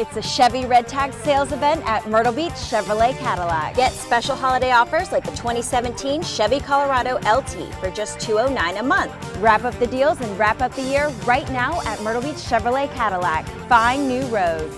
It's a Chevy Red Tag sales event at Myrtle Beach Chevrolet Cadillac. Get special holiday offers like the 2017 Chevy Colorado LT for just $209 a month. Wrap up the deals and wrap up the year right now at Myrtle Beach Chevrolet Cadillac. Find new roads.